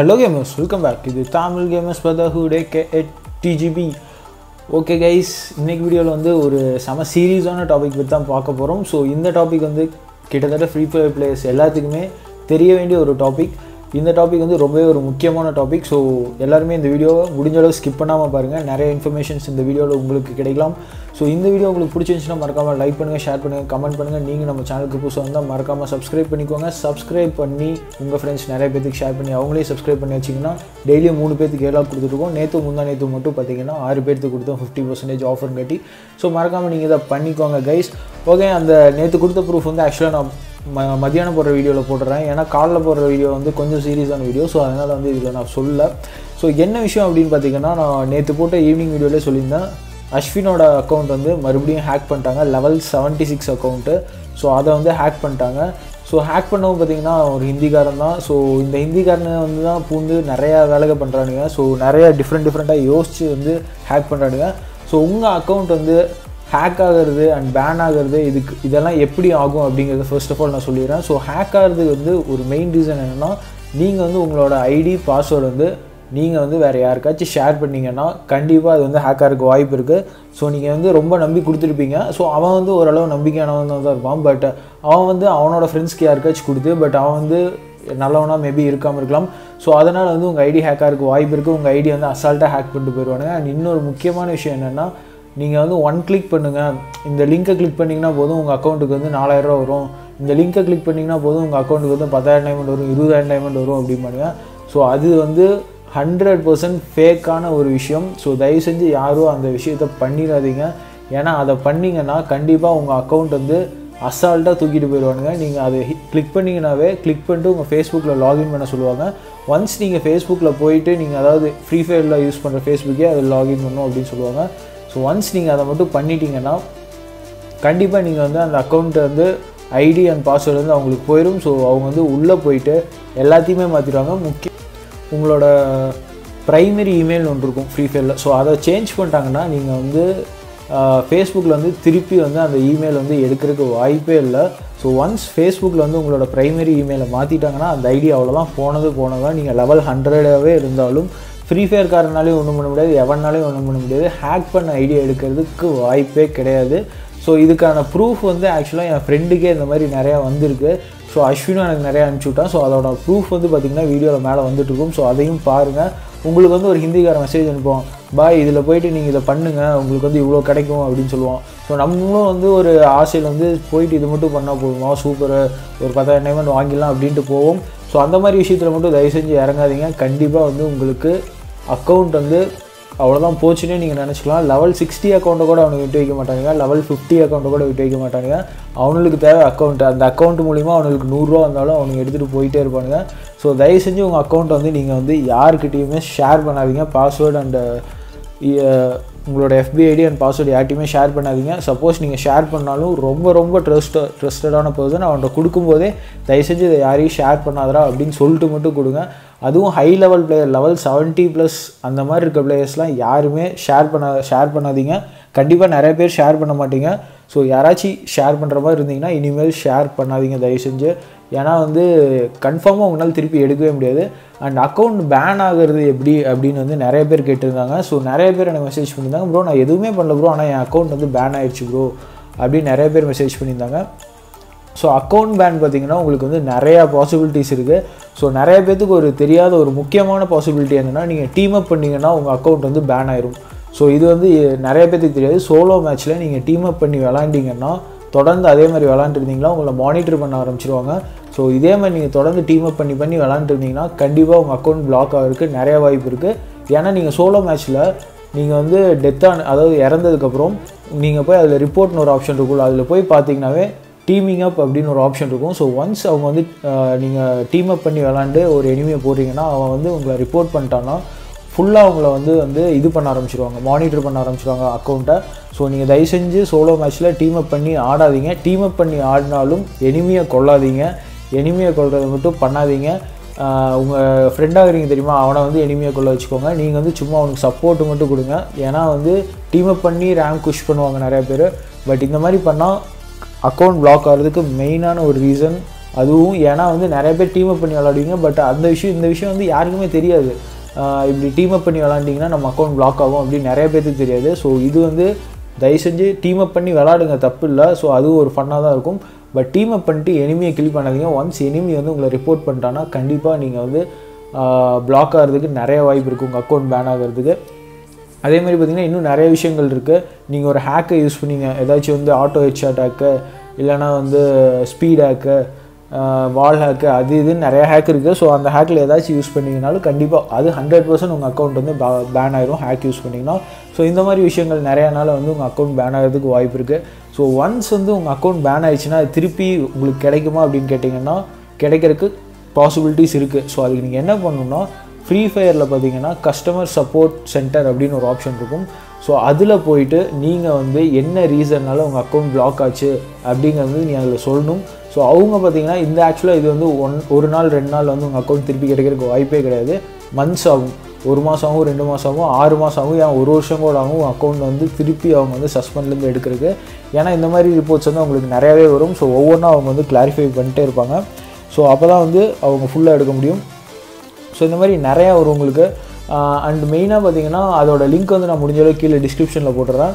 Hello gamers welcome back இது Tamil gamers பதஹூடே கே எட் டிஜிபி ஓகே கைஸ் இன்றைக்கி வீடியோவில் வந்து ஒரு செம சீரியஸான டாபிக் பற்றி தான் பார்க்க போகிறோம் ஸோ இந்த டாபிக் வந்து கிட்டத்தட்ட ஃப்ரீ ஃபயர் பிளேயர்ஸ் எல்லாத்துக்குமே தெரிய வேண்டிய ஒரு டாபிக் இந்த டாபிக் வந்து ரொம்பவே ஒரு முக்கியமான டாபிக் ஸோ எல்லாருமே இந்த வீடியோவை முடிஞ்ச அளவு ஸ்கிப் பண்ணாமல் பாருங்கள் நிறைய இன்ஃபர்மேஷன்ஸ் இந்த வீடியோவில் உங்களுக்கு கிடைக்கலாம். ஸோ இந்த வீடியோ உங்களுக்கு பிடிச்சிருந்துச்சுன்னா மறக்காமல் லைக் பண்ணுங்கள் ஷேர் பண்ணுங்கள் கமெண்ட் பண்ணுங்கள் நீங்கள் நம்ம சேனலுக்கு புதுசாக வந்தால் மறக்காமல் சப்ஸ்கிரைப் பண்ணிக்கோங்க. சப்ஸ்கிரைப் பண்ணி உங்கள் ஃப்ரெண்ட்ஸ் நிறைய பேத்துக்கு ஷேர் பண்ணி அவங்களே சப்ஸ்கிரைப் பண்ணி வச்சிங்கன்னா டெய்லியும் மூணு பேத்துக்கு ஏழாக கொடுத்துருக்கோம். நேற்று முந்தா நேற்று மட்டும் பார்த்தீங்கன்னா ஆறு பேர்த்துக்கு கொடுத்தோம். ஃபிஃப்டி பர்சன்டேஜ் ஆஃபர் கட்டி ஸோ மறக்காமல் நீங்கள் இதை பண்ணிக்கோங்க கைஸ் ஓகே அந்த நேற்று கொடுத்த ப்ரூஃப் வந்து ஆக்சுவலாக நான் ம மத்தியானம் போடுற வீடியோவில் போடுறேன். ஏன்னா காலைல போடுற வீடியோ வந்து கொஞ்சம் சீரியஸான வீடியோ. ஸோ அதனால் வந்து இதில் நான் சொல்ல ஸோ என்ன விஷயம் அப்படின்னு பார்த்தீங்கன்னா நான் நேற்று போட்ட ஈவினிங் வீடியோவிலே சொல்லியிருந்தேன். அஸ்வினோட அக்கௌண்ட் வந்து மறுபடியும் ஹேக் பண்ணிட்டாங்க. Level seventy six account so அதை வந்து ஹேக் பண்ணிட்டாங்க. ஸோ ஹேக் பண்ணவும் பார்த்தீங்கன்னா ஒரு ஹிந்திக்காரன் தான். ஸோ இந்த ஹிந்திக்காரனை வந்து தான் பூந்து நிறையா வேலைகள் பண்ணுறானுங்க ஸோ நிறைய டிஃப்ரெண்ட் டிஃப்ரெண்ட்டாக யோசித்து வந்து ஹேக் பண்ணுறானுங்க ஸோ உங்கள் அக்கௌண்ட் வந்து ஹேக் ஆகிறது அண்ட் பேன் ஆகிறது இதுக்கு இதெல்லாம் எப்படி ஆகும் அப்படிங்கிறத ஃபர்ஸ்ட் ஆஃப் ஆல் நான் சொல்லிடுறேன். ஸோ ஹேக் ஆகிறது வந்து ஒரு மெயின் ரீசன் என்னென்னா நீங்கள் வந்து உங்களோட ஐடி பாஸ்வேர்டு வந்து நீங்கள் வந்து வேறு யாருக்காச்சும் ஷேர் பண்ணிங்கன்னா கண்டிப்பாக அது வந்து ஹேக் ஆகிறதுக்கு வாய்ப்பு இருக்குது ஸோ நீங்கள் வந்து ரொம்ப நம்பி கொடுத்துருப்பீங்க. ஸோ அவன் வந்து ஓரளவு நம்பிக்கையானவன் தான் இருப்பான். பட் அவன் வந்து அவனோட ஃப்ரெண்ட்ஸ்க்கு யாருக்காச்சும் கொடுத்து பட் அவன் வந்து நல்லவனா மேபி இருக்காமல் இருக்கலாம். ஸோ அதனால் வந்து உங்கள் ஐடி ஹேக் ஆகிறதுக்கு வாய்ப்பு இருக்குது உங்கள் ஐடி வந்து அசால்ட்டாக ஹேக் பண்ணிட்டு போயிடுவானுங்க. அண்ட் இன்னொரு முக்கியமான விஷயம் என்னென்னா நீங்கள் வந்து ஒன் கிளிக் பண்ணுங்கள் இந்த லிங்க்கை கிளிக் பண்ணிங்கன்னா போதும் உங்கள் அக்கௌண்ட்டுக்கு வந்து நாலாயிரரூவா வரும். இந்த லிங்க்கை கிளிக் பண்ணிங்கன்னா போதும் உங்கள் அக்கௌண்ட்டுக்கு வந்து பத்தாயிரம் டைமண்ட் வரும் இருபதாயிரம் டைமண்ட் வரும் அப்படிம்பாங்க. ஸோ அது வந்து ஹண்ட்ரட் பர்சன்ட் ஃபேக்கான ஒரு விஷயம். ஸோ தயவு செஞ்சு யாரும் அந்த விஷயத்த பண்ணிடாதீங்க. ஏன்னா அதை பண்ணிங்கன்னா கண்டிப்பாக உங்கள் அக்கௌண்ட் வந்து அசால்ட்டாக தூக்கிட்டு போயிடுவானுங்க. நீங்கள் அதை கிளிக் பண்ணிங்கனாவே கிளிக் பண்ணிட்டு உங்கள் ஃபேஸ்புக்கில் லாகின் பண்ண சொல்லுவாங்க. ஒன்ஸ் நீங்கள் ஃபேஸ்புக்கில் போயிட்டு நீங்கள் அதாவது ஃப்ரீ ஃபயரில் யூஸ் பண்ணுற ஃபேஸ்புக்கே அதை லாகின் பண்ணும் அப்படின்னு சொல்லுவாங்க. ஸோ ஒன்ஸ் நீங்கள் அதை மட்டும் பண்ணிட்டீங்கன்னா கண்டிப்பாக நீங்கள் வந்து அந்த அக்கௌண்ட்டை வந்து ஐடி அண்ட் பாஸ்வேர்டு வந்து அவங்களுக்கு போயிடும் ஸோ அவங்க வந்து உள்ளே போயிட்டு எல்லாத்தையுமே மாற்றிடுவாங்க முக்கிய உங்களோட ப்ரைமரி இமெயில் ஒன்று இருக்கும் ஃப்ரீ ஃபயரில் ஸோ அதை சேஞ்ச் பண்ணிட்டாங்கன்னா நீங்கள் வந்து ஃபேஸ்புக்கில் வந்து திருப்பி வந்து அந்த இமெயில் வந்து எடுக்கிறதுக்கு வாய்ப்பே இல்லை. ஸோ ஒன்ஸ் ஃபேஸ்புக்கில் வந்து உங்களோட ப்ரைமரி இமெயிலை மாற்றிட்டாங்கன்னா அந்த ஐடி அவ்வளோதான் போனது போனதான் நீங்கள் லெவல் ஹண்ட்ரடாகவே இருந்தாலும் ஃப்ரீ ஃபயர்காரனாலே ஒன்றும் பண்ண முடியாது எவனாலையும் ஒன்றும் பண்ண முடியாது. ஹேக் பண்ண ஐடியா எடுக்கிறதுக்கு வாய்ப்பே கிடையாது. ஸோ இதுக்கான ப்ரூஃப் வந்து ஆக்சுவலாக என் ஃப்ரெண்டுக்கே இந்த மாதிரி நிறையா வந்திருக்கு. ஸோ அஸ்வினும் எனக்கு நிறையா அனுப்பிச்சி விட்டான். ஸோ அதோட ப்ரூஃப் வந்து பார்த்திங்கன்னா வீடியோவில் மேலே வந்துட்டுருக்கும் ஸோ அதையும் பாருங்கள் உங்களுக்கு வந்து ஒரு ஹிந்திக்கார மெசேஜ் அனுப்புவோம் பாய் இதில் போயிட்டு நீங்கள் இதை பண்ணுங்கள் உங்களுக்கு வந்து இவ்வளோ கிடைக்கும் அப்படின்னு சொல்லுவோம் ஸோ நம்மளும் வந்து ஒரு ஆசையில் வந்து போயிட்டு இது மட்டும் பண்ணால் போதுமா? சூப்பர் ஒரு பத்தாயிரம் டைமண்ட் வாங்கிடலாம் அப்படின்ட்டு போவோம். ஸோ அந்த மாதிரி விஷயத்தில் மட்டும் தயவு செஞ்சு இறங்காதீங்க. கண்டிப்பாக வந்து உங்களுக்கு அக்கௌண்ட் வந்து அவ்வளோதான் போச்சுன்னே நீங்கள் நினச்சிக்கலாம். லெவல் சிக்ஸ்டி அக்கௌண்ட்டை கூட அவனுக்கு விட்டு வைக்க மாட்டானுங்க. லெவல் ஃபிஃப்டி அக்கௌண்ட்டை கூட விட்டு வைக்க மாட்டானுங்க. அவனுக்கு தேவை அக்கௌண்ட் அந்த அக்கௌண்ட் மூலிமா அவனுக்கு நூறுரூவா வந்தாலும் அவனுக்கு எடுத்துகிட்டு போயிட்டே இருப்பானுங்க. ஸோ தயவு செஞ்சு உங்கள் அக்கௌண்ட் வந்து நீங்கள் வந்து யாருக்கிட்டேயுமே ஷேர் பண்ணாதீங்க. பாஸ்வேர்டு அண்ட் உங்களோட எஃபி ஐடி அண்ட் பாஸ்வேர்டு யார்ட்டையுமே ஷேர் பண்ணாதீங்க. சப்போஸ் நீங்கள் ஷேர் பண்ணாலும் ரொம்ப ரொம்ப ட்ரஸ்ட் ட்ரஸ்டடான பர்சன் அவன்கிட்ட கொடுக்கும்போதே தயவு செஞ்சு இதை யாரையும் ஷேர் பண்ணாதரா அப்படின்னு சொல்லிட்டு மட்டும் கொடுங்க. அதுவும் high level player level seventy plus அந்த மாதிரி இருக்க பிளேயர்ஸ்லாம் யாருமே ஷேர் பண்ண ஷேர் பண்ணாதீங்க. கண்டிப்பாக நிறைய பேர் ஷேர் பண்ண மாட்டீங்க. ஸோ யாராச்சும் ஷேர் பண்ணுற மாதிரி இருந்தீங்கன்னா இனிமேல் ஷேர் பண்ணாதீங்க தயவு செஞ்சு. ஏன்னா வந்து கன்ஃபார்மாக உங்களால் திருப்பி எடுக்கவே முடியாது. அண்ட் அக்கௌண்ட் பேன் ஆகிறது எப்படி அப்படின்னு வந்து நிறைய பேர் கேட்டிருந்தாங்க. ஸோ நிறைய பேர் எனக்கு மெசேஜ் பண்ணியிருந்தாங்க. ப்ரோ நான் எதுவுமே பண்ணல ப்ரோ ஆனால் என் அக்கௌண்ட் வந்து பேன் ஆகிடுச்சு ப்ரோ அப்படின்னு நிறைய பேர் மெசேஜ் பண்ணியிருந்தாங்க. ஸோ அக்கௌண்ட் பேன் பார்த்திங்கன்னா உங்களுக்கு வந்து நிறையா பாசிபிலிட்டிஸ் இருக்குது ஸோ நிறைய பேத்துக்கு ஒரு தெரியாத ஒரு முக்கியமான பாசிபிலிட்டி என்னென்னா நீங்கள் டீம் அப் பண்ணிங்கன்னா உங்கள் அக்கௌண்ட் வந்து பேன் ஆயிரும். ஸோ இது வந்து நிறைய பேர்த்துக்கு தெரியாது. சோலோ மேட்ச்சில் நீங்கள் டீம் அப் பண்ணி விளாண்டிங்கன்னா தொடர்ந்து அதே மாதிரி விளாண்டுருந்தீங்களா உங்களை மானிட்டர் பண்ண ஆரம்பிச்சிருவாங்க. ஸோ இதே மாதிரி நீங்கள் தொடர்ந்து டீம் அப் பண்ணி பண்ணி விளாண்டுருந்தீங்கன்னா கண்டிப்பாக உங்கள் அக்கௌண்ட் பிளாக் ஆகிறதுக்கு நிறைய வாய்ப்பு இருக்குது ஏன்னா நீங்கள் சோலோ மேட்ச்சில் நீங்கள் வந்து டெத்தான அதாவது இறந்ததுக்கப்புறம் நீங்கள் போய் அதில் ரிப்போர்ட்னு ஒரு ஆப்ஷன் இருக்கும் அதில் போய் பார்த்தீங்கன்னாவே டீமிங் அப் அப்படின்னு ஒரு ஆப்ஷன் இருக்கும். ஸோ ஒன்ஸ் அவங்க வந்து நீங்கள் டீம் அப் பண்ணி விளாண்டு ஒரு எனிமையை போடுறீங்கன்னா அவன் வந்து உங்களை ரிப்போர்ட் பண்ணிட்டான்னா ஃபுல்லாக அவங்கள வந்து வந்து இது பண்ண ஆரம்பிச்சிருவாங்க மானிட்டர் பண்ண ஆரம்பிச்சிருவாங்க அக்கௌண்ட்டை ஸோ நீங்கள் தயவு செஞ்சு சோலோ மேட்ச்சில் டீம் அப் பண்ணி ஆடாதீங்க. டீம் அப் பண்ணி ஆடினாலும் எனிமையை கொள்ளாதீங்க எனிமையை கொள்றதை மட்டும் பண்ணாதீங்க. உங்கள் ஃப்ரெண்டாக இருக்கிறீங்க தெரியுமா? அவனை வந்து எனிமையை கொள்ள வச்சுக்கோங்க. நீங்கள் வந்து சும்மா அவனுக்கு சப்போர்ட்டு மட்டும் கொடுங்க. ஏன்னா வந்து டீம் அப் பண்ணி ரேங்க் குஷ் பண்ணுவாங்க நிறையா பேர். பட் இந்த மாதிரி பண்ணால் அக்கௌண்ட் பிளாக் ஆகிறதுக்கு மெயினான ஒரு ரீசன் அதுவும் ஏன்னா வந்து நிறைய பேர் டீம் அப் பண்ணி விளாடுவீங்க பட் அந்த விஷயம் இந்த விஷயம் வந்து யாருக்குமே தெரியாது. இப்படி டீம் அப் பண்ணி விளாண்டிங்கன்னா நம்ம அக்கௌண்ட் பிளாக் ஆகும் அப்படின்னு நிறைய பேருக்கு தெரியாது. ஸோ இது வந்து தயவு செஞ்சு டீம் அப் பண்ணி விளாடுங்க தப்பு இல்லை. ஸோ அதுவும் ஒரு ஃபன்னாக தான் இருக்கும். பட் டீம் அப் பண்ணிட்டு எனிமியை கில் பண்ணாதீங்க. ஒன்ஸ் எனிமி வந்து உங்களை ரிப்போர்ட் பண்ணிட்டான்னா கண்டிப்பாக நீங்கள் வந்து பிளாக் ஆகிறதுக்கு நிறைய வாய்ப்பு இருக்குது உங்கள் அக்கௌண்ட் பேன் ஆகிறதுக்கு. அதேமாதிரி பார்த்திங்கன்னா பார்த்தீங்கன்னா இன்னும் நிறைய விஷயங்கள் இருக்குது நீங்கள் ஒரு ஹேக்கை யூஸ் பண்ணிங்க. ஏதாச்சும் வந்து ஆட்டோ ஹெட்ஷாட் ஹேக்கு இல்லைனா வந்து ஸ்பீட் ஹேக்கு வால் ஹேக்கு அது இதுன்னு நிறைய ஹேக் இருக்குது ஸோ அந்த ஹேக்கில் ஏதாச்சும் யூஸ் பண்ணிங்கனாலும் கண்டிப்பாக அது ஹண்ட்ரட் பர்சன்ட் உங்கள் அக்கௌண்ட் வந்து பேன் ஆயிரும் ஹேக் யூஸ் பண்ணிங்கன்னா. ஸோ இந்த மாதிரி விஷயங்கள் நிறையா நாள் வந்து உங்கள் அக்கௌண்ட் பேன் ஆகிறதுக்கு வாய்ப்பு இருக்குது ஸோ ஒன்ஸ் வந்து உங்கள் அக்கௌண்ட் பேன் ஆயிடுச்சுன்னா அது திருப்பி உங்களுக்கு கிடைக்குமா அப்படின்னு கேட்டிங்கன்னா கிடைக்கிறதுக்கு பாசிபிலிட்டிஸ் இருக்குது ஸோ அதுக்கு நீங்கள் என்ன பண்ணணும்னா ஃப்ரீ ஃபயரில் பார்த்தீங்கன்னா கஸ்டமர் சப்போர்ட் சென்டர் அப்படின்னு ஒரு ஆப்ஷன் இருக்கும். ஸோ அதில் போயிட்டு நீங்கள் வந்து என்ன ரீசன்னால உங்கள் அக்கௌண்ட் பிளாக் ஆச்சு அப்படிங்கிறது நீங்கள் அதில் சொல்லணும். ஸோ அவங்க பார்த்தீங்கன்னா இந்த ஆக்சுவலாக இது வந்து ஒன் ஒரு நாள் ரெண்டு நாள் வந்து உங்கள் அக்கௌண்ட் திருப்பி கிடைக்கிறதுக்கு வாய்ப்பே கிடையாது. மந்த்ஸ் ஆகும். ஒரு மாதம் ஆகும் ரெண்டு மாதம் ஆகும் ஆறு மாதம் ஆகும் ஏன் ஒரு வருஷம் கூட ஆகும் அக்கௌண்ட் வந்து திருப்பி அவங்க வந்து சஸ்பெண்ட்லேருந்து எடுக்கிறதுக்கு. ஏன்னா இந்த மாதிரி ரிப்போர்ட்ஸ் வந்து அவங்களுக்கு நிறையாவே வரும். ஸோ ஒவ்வொன்றா அவங்க வந்து கிளாரிஃபை பண்ணிட்டே இருப்பாங்க. ஸோ அப்போ தான் வந்து அவங்க ஃபுல்லாக எடுக்க முடியும். ஸோ இந்த மாதிரி நிறையா வரும் உங்களுக்கு. அண்ட் மெயினாக பார்த்தீங்கன்னா அதோட லிங்க் வந்து நான் முடிஞ்ச அளவுக்கு கீழே டிஸ்கிரிப்ஷனில் போட்டுறேன்.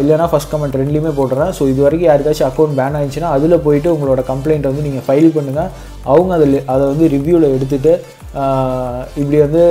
இல்லைனா ஃபஸ்ட் கமெண்ட் ரெண்டுலேயுமே போட்டுறேன். ஸோ இது வரைக்கும் யாருக்காச்சும் அக்கௌண்ட் பேன் ஆயிடுச்சுன்னா அதில் போயிட்டு உங்களோட கம்ப்ளைண்ட் வந்து நீங்கள் ஃபைல் பண்ணுங்கள் அவங்க அதில் அதை வந்து ரிவ்யூவில் எடுத்துகிட்டு இப்படி வந்து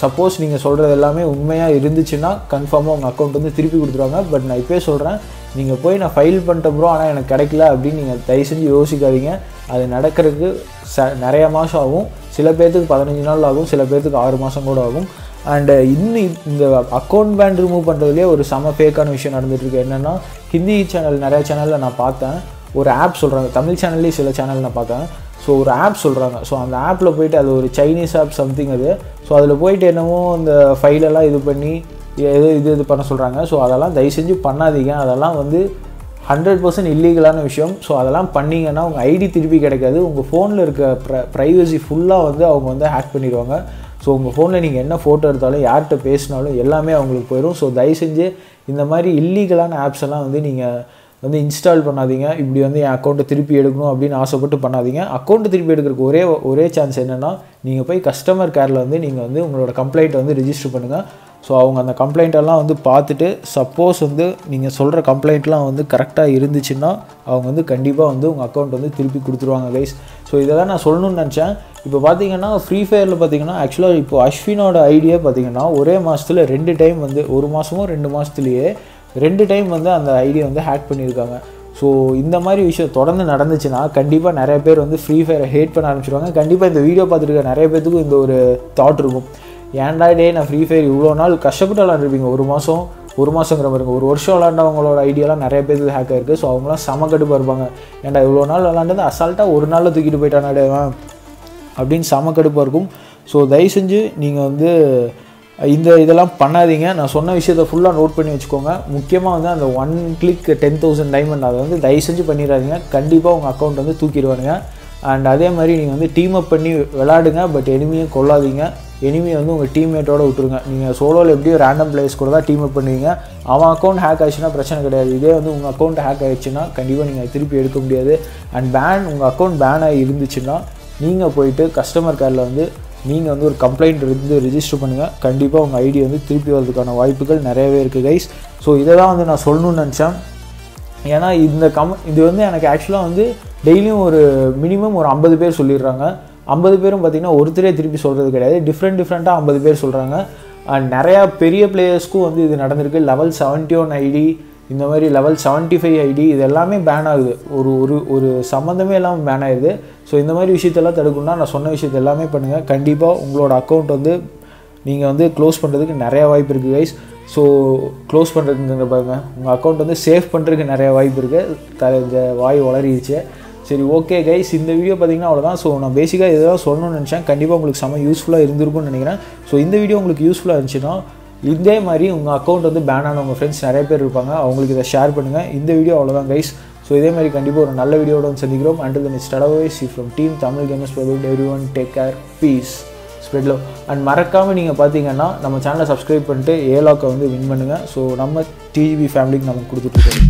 சப்போஸ் நீங்கள் சொல்கிறது எல்லாமே உண்மையாக இருந்துச்சுன்னா கன்ஃபார்மாக உங்கள் அக்கௌண்ட் வந்து திருப்பி கொடுத்துருவாங்க. பட் நான் இப்போயே சொல்கிறேன் நீங்கள் போய் நான் ஃபைல் பண்ணிட்டேன் ப்ரோ ஆனால் எனக்கு கிடைக்கல அப்படின்னு நீங்கள் தயவு செஞ்சு யோசிக்காதீங்க. அது நடக்கிறதுக்கு ச நிறைய மாதம் ஆகும். சில பேர்த்துக்கு பதினஞ்சு நாள் ஆகும் சில பேர்த்துக்கு ஆறு மாதம் கூட ஆகும். அண்டு uh, இன்னும் இந்த அக்கௌண்ட் பேன் ரிமூவ் பண்ணுறதுலேயே ஒரு செம ஃபேக்கான விஷயம் நடந்துகிட்ருக்கு என்னென்னா ஹிந்தி சேனல் நிறையா சேனலில் நான் பார்த்தேன். ஒரு ஆப் சொல்கிறாங்க தமிழ் சேனல்லேயும் சில சேனல் நான் பார்த்தேன். ஸோ ஒரு ஆப் சொல்கிறாங்க ஸோ அந்த ஆப்பில் போயிட்டு அது ஒரு சைனீஸ் ஆப் சம்திங் அது. ஸோ அதில் போயிட்டு என்னமோ இந்த ஃபைலெல்லாம் இது பண்ணி எது இது இது பண்ண சொல்கிறாங்க ஸோ அதெல்லாம் தயவு செஞ்சு பண்ணாதீங்க. அதெல்லாம் வந்து ஹண்ட்ரட் பர்சன்ட் இல்லீகலான விஷயம். ஸோ அதெல்லாம் பண்ணிங்கன்னா உங்கள் ஐடி திருப்பி கிடைக்காது. உங்கள் ஃபோனில் இருக்க ப்ர ப்ரைவசி ஃபுல்லாக வந்து அவங்க வந்து ஹேக் பண்ணிடுவாங்க. ஸோ உங்கள் ஃபோனில் நீங்கள் என்ன ஃபோட்டோ எடுத்தாலும் யார்கிட்ட பேசினாலும் எல்லாமே அவங்களுக்கு போயிடும் ஸோ தயவு செஞ்சு இந்த மாதிரி இல்லீகலான ஆப்ஸ் எல்லாம் வந்து நீங்கள் வந்து இன்ஸ்டால் பண்ணாதீங்க. இப்படி வந்து என் அக்கௌண்ட்டை திருப்பி எடுக்கணும் அப்படின்னு ஆசைப்பட்டு பண்ணாதீங்க. அக்கௌண்ட்டை திருப்பி எடுக்கிறதுக்கு ஒரே ஒரே சான்ஸ் என்னென்னா நீங்கள் போய் கஸ்டமர் கேரில் வந்து நீங்கள் வந்து உங்களோட கம்ப்ளைண்ட்டை வந்து ரிஜிஸ்டர் பண்ணுங்கள் ஸோ அவங்க அந்த கம்ப்ளைண்ட்டெல்லாம் வந்து பார்த்துட்டு சப்போஸ் வந்து நீங்கள் சொல்கிற கம்ப்ளைண்ட்லாம் வந்து கரெக்டாக இருந்துச்சுன்னா அவங்க வந்து கண்டிப்பாக வந்து உங்கள் அக்கௌண்ட் வந்து திருப்பி கொடுத்துருவாங்க கைஸ் ஸோ இதை தான் நான் சொல்லணும்னு நினச்சேன். இப்போ பார்த்தீங்கன்னா ஃப்ரீ ஃபயரில் பார்த்தீங்கன்னா ஆக்சுவலாக இப்போ அஸ்வினோட ஐடியா பார்த்தீங்கன்னா ஒரே மாதத்தில் ரெண்டு டைம் வந்து ஒரு மாதமோ ரெண்டு மாதத்துலேயே ரெண்டு டைம் வந்து அந்த ஐடியை வந்து ஹேக் பண்ணியிருக்காங்க. ஸோ இந்த மாதிரி விஷயம் தொடர்ந்து நடந்துச்சுன்னா கண்டிப்பாக நிறைய பேர் வந்து ஃப்ரீ ஃபயரை ஹேட் பண்ண ஆரம்பிச்சிருவாங்க. கண்டிப்பாக இந்த வீடியோ பார்த்துருக்க நிறைய பேர்த்துக்கும் இந்த ஒரு தாட் இருக்கும். ஏன்டா டே நான் ஃப்ரீ ஃபயர் இவ்வளோ நாள் கஷ்டப்பட்டு விளாண்டுருப்பீங்க ஒரு மாதம் ஒரு மாதங்கிற பாருங்க ஒரு வருஷம் விளாண்டவங்களோட ஐடியாலாம் நிறைய பேருக்கு ஹேக் ஆயிருக்கு. ஸோ அவங்களாம் செம கடுப்பாக இருப்பாங்க. ஏன்டா இவ்வளோ நாள் விளாண்டது அசால்ட்டாக ஒரு நாளில் தூக்கிட்டு போயிட்டானாடே அப்படின்னு செம கடுப்பாக இருக்கும். ஸோ தயவு செஞ்சு நீங்கள் வந்து இந்த இதெல்லாம் பண்ணாதீங்க. நான் சொன்ன விஷயத்தை ஃபுல்லாக நோட் பண்ணி வச்சுக்கோங்க. முக்கியமாக வந்து அந்த one click ten thousand diamond அதை வந்து தயவு செஞ்சு பண்ணிடாதீங்க. கண்டிப்பாக உங்கள் அக்கௌண்ட் வந்து தூக்கிடுவானுங்க. அண்ட் அதே மாதிரி நீங்கள் வந்து டீம் அப் பண்ணி விளாடுங்க பட் எனிமியும் கொள்ளாதீங்க. எனிமி வந்து உங்கள் டீம்மேட்டோட விட்டுருங்க. நீங்கள் சோலோவில் எப்படியோ ரேண்டம் பிளேயர்ஸ் கூட தான் டீம் அப் பண்ணுவீங்க. அவன் அக்கௌண்ட் ஹேக் ஆச்சுன்னா பிரச்சனை கிடையாது. இதே வந்து உங்கள் அக்கௌண்ட் ஹேக் ஆயிடுச்சுன்னா கண்டிப்பாக நீங்கள் திருப்பி எடுக்க முடியாது. அண்ட் பேன் உங்கள் அக்கௌண்ட் பேனாக இருந்துச்சுன்னா நீங்கள் போயிட்டு கஸ்டமர் கேரில் வந்து நீங்கள் வந்து ஒரு கம்ப்ளைண்ட் இருந்து ரிஜிஸ்டர் பண்ணுங்கள் கண்டிப்பாக உங்கள் ஐடி வந்து திருப்பி வரதுக்கான வாய்ப்புகள் நிறையவே இருக்குது கைஸ் ஸோ இதை தான் வந்து நான் சொல்லணும்னு நினச்சேன். ஏன்னா இந்த கம் இது வந்து எனக்கு ஆக்சுவலாக வந்து டெய்லியும் ஒரு மினிமம் ஒரு ஐம்பது பேர் சொல்லிடுறாங்க. ஐம்பது பேரும் பார்த்திங்கன்னா ஒருத்தரே திருப்பி சொல்கிறது கிடையாது. டிஃப்ரெண்ட் டிஃப்ரெண்ட்டாக ஐம்பது பேர் சொல்கிறாங்க அண்ட் நிறையா பெரிய பிளேயர்ஸ்க்கும் வந்து இது நடந்திருக்கு. லெவல் செவன்ட்டி ஒன் ஐடி இந்த மாதிரி லெவல் செவன்ட்டி ஃபைவ் ஐடி இது எல்லாமே பேன் ஆகுது. ஒரு ஒரு ஒரு சம்மந்தமே இல்லாமல் பேன் ஆகுது ஸோ இந்த மாதிரி விஷயத்தெல்லாம் தடுக்கணும்னா நான் சொன்ன விஷயத்த எல்லாமே பண்ணுங்கள் கண்டிப்பாக உங்களோட அக்கௌண்ட் வந்து நீங்கள் வந்து க்ளோஸ் பண்ணுறதுக்கு நிறையா வாய்ப்பு இருக்குது கைஸ் ஸோ க்ளோஸ் பண்ணுறதுங்க பாருங்க. உங்கள் அக்கௌண்ட் வந்து சேவ் பண்ணுறதுக்கு நிறையா வாய்ப்பு இருக்குது த இந்த வாய் வளரிடுச்சு. சரி ஓகே கைஸ் இந்த வீடியோ பார்த்தீங்கன்னா அவ்வளோதான் ஸோ நான் பேசிக்காக இதெல்லாம் சொல்லணும்னு நினச்சேன். கண்டிப்பாக உங்களுக்கு செம்ம யூஸ்ஃபுல்லாக இருந்திருக்கும்னு நினைக்கிறேன். ஸோ இந்த வீடியோ உங்களுக்கு யூஸ்ஃபுல்லாக இருந்துச்சுன்னா இதே மாதிரி உங்கள் அக்கௌண்ட் வந்து பேன் ஆன உங்கள் ஃப்ரெண்ட்ஸ் நிறைய பேர் இருப்பாங்க. அவங்களுக்கு இதை ஷேர் பண்ணுங்கள் இந்த வீடியோ அவ்வளோதான் கைஸ் ஸோ இதே மாதிரி கண்டிப்பாக ஒரு நல்ல வீடியோட வந்து சந்திக்கிறோம். And the next அடவே from team Tamil gamers provide everyone take care peace spread love and மறக்காமல் நீங்கள் பார்த்தீங்கன்னா நம்ம சேனலை சப்ஸ்கிரைப் பண்ணிட்டு ஏலாக்கை வந்து வின் பண்ணுங்கள் ஸோ நம்ம டிவி ஃபேமிலிக்கு நம்ம கொடுத்துட்ருக்கோம்